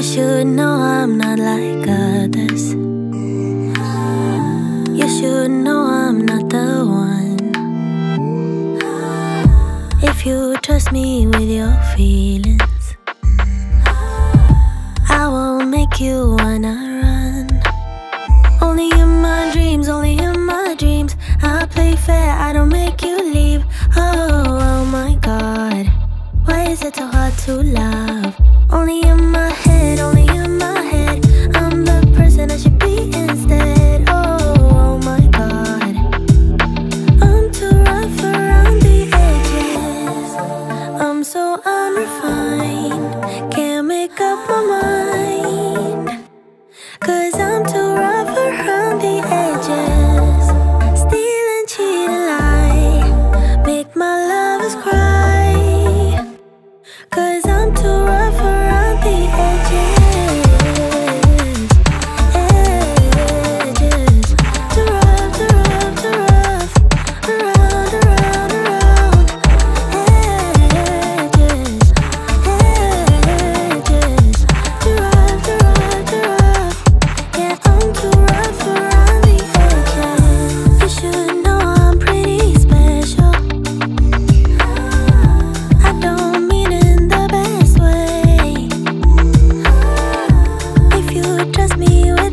You should know I'm not like others. You should know I'm not the one. If you trust me with your feelings, I won't make you wanna run. Only in my dreams, only in my dreams. I play fair, I don't make you leave. Oh, oh my god. Why is it so hard to lie? Cause I'm too